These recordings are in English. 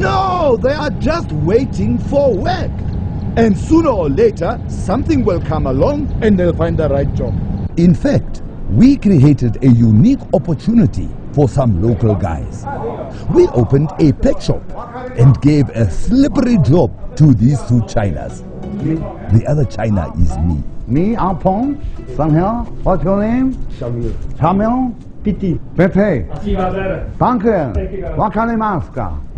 No, they are just waiting for work. And sooner or later, something will come along and they'll find the right job. In fact, we created a unique opportunity for some local guys. We opened a pet shop and gave a slippery job to these two Chinas. The other China is me. Me, Ampong, Sanghel, what's your name? Shamil. Chamil? Piti. Pete. Chivadera. Danke. Thank you, guys. What can I ask?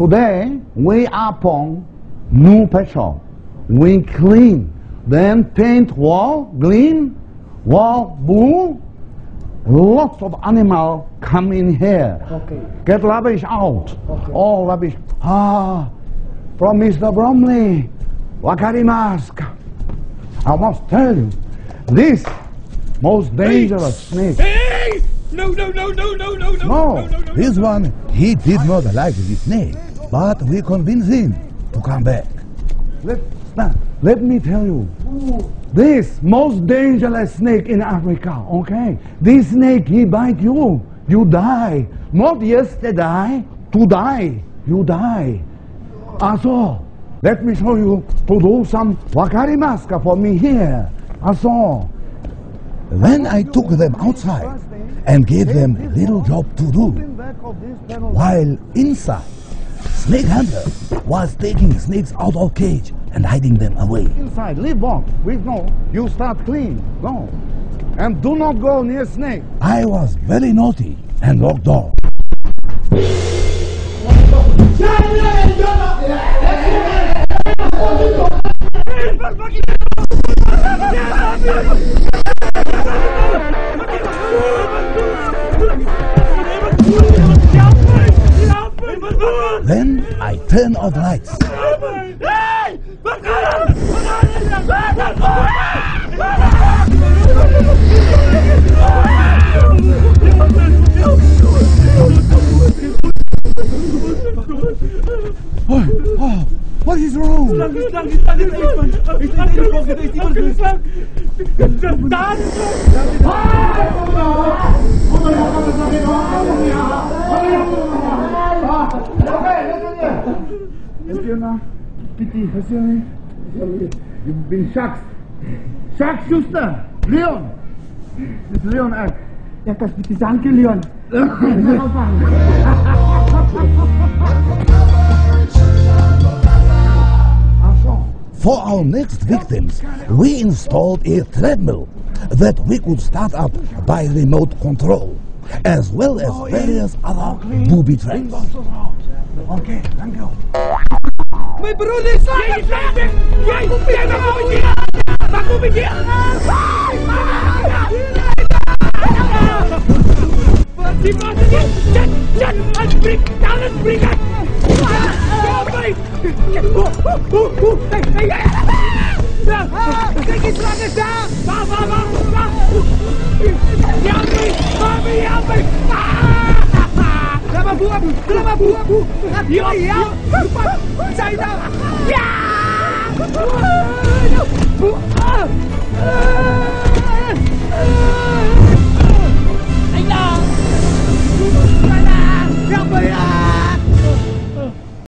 Today, we are Pong, new pet shop. We clean, then paint wall green, wall blue. Lots of animal come in here. Okay. Get rubbish out. Okay. All rubbish. Ah, from Mr. Bromley. Wakarimask. I must tell you, this most dangerous snake. Hey! No, no, no, no, no, no, no, No, no, no. This one, he did not like the snake, but we convinced him to come back. Let, now, let me tell you, this most dangerous snake in Africa, okay? This snake, he bite you, you die. Not yesterday, to die, you die. Also, let me show you to do some wakari wakarimaska for me here. Also, Then I took them outside and gave them little job to do. While inside, Snake Hunter was taking snakes out of cage and hiding them away. inside, leave on. We know, you start clean, go. And do not go near snake. I was very naughty and locked door. Then I turn off lights. Oh, what is wrong? Pity, what's your name? You've been shocked. Shock Schuster, Leon. It's Leon Act. Ja, kas piti danke, Leon. For our next victims, we installed a treadmill that we could start up by remote control, as well as various other booby traps. Okay, thank you. My broer is Jy Jy jy mag kom hier. Mag kom hier. Die maak dit. Chat, chat, as bring, dan as bring. Ja, my. abu abu gelap abu abu hilang hilang cepat China ya